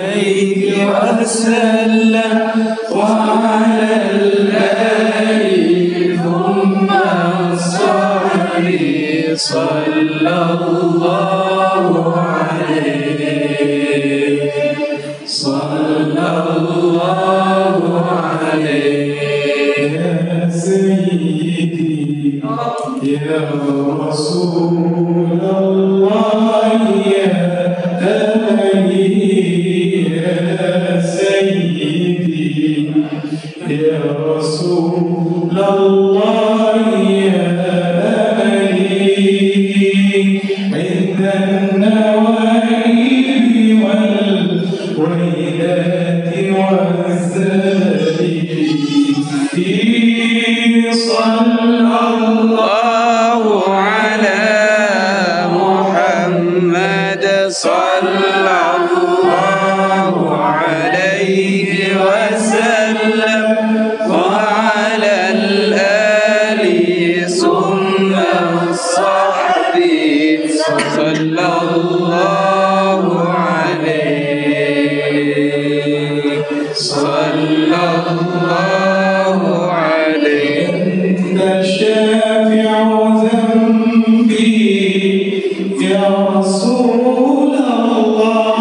عليه وسلم وعلى الآل ثم الصحب صلى الله عند صلى الله عليه. صلى الله عليه. شافع ذنبي يا رسول الله.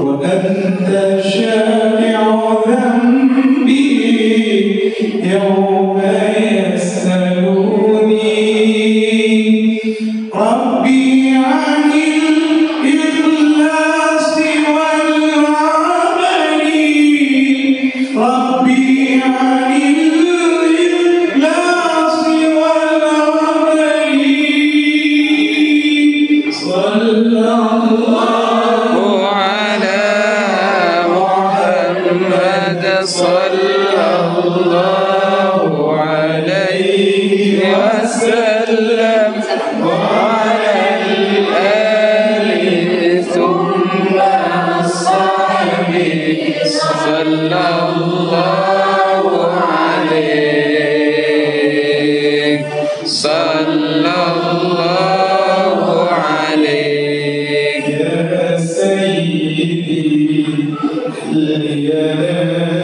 وأنت شافع ذنبي يوم صلى الله عليه وسلم. وعلى الآل ثم الصحب صلى الله عليه صلى الله عليه يا سيدي ينال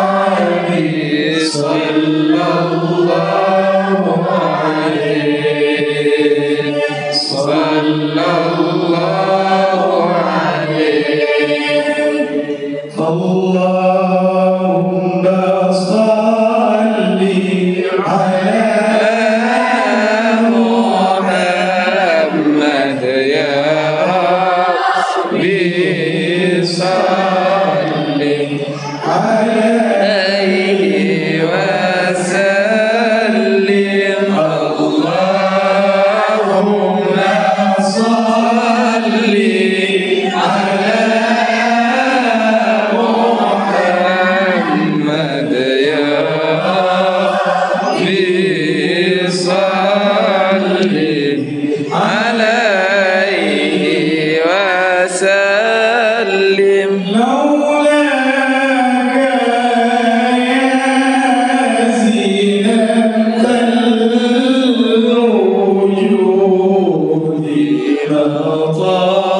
اللهم صل على محمد يا ربي صل ما طاب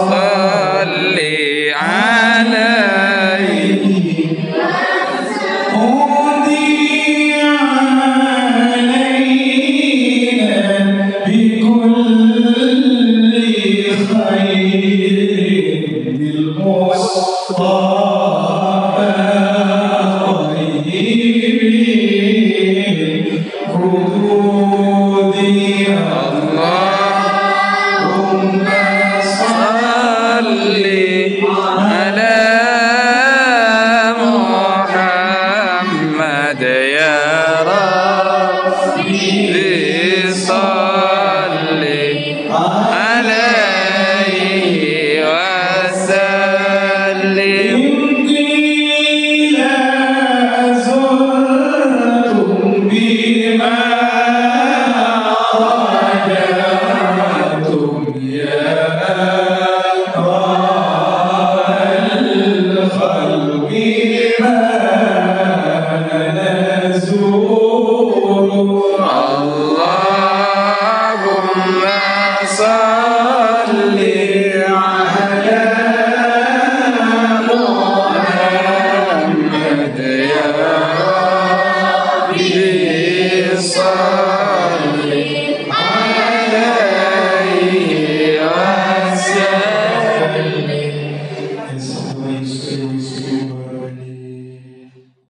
محمد يا ربي صل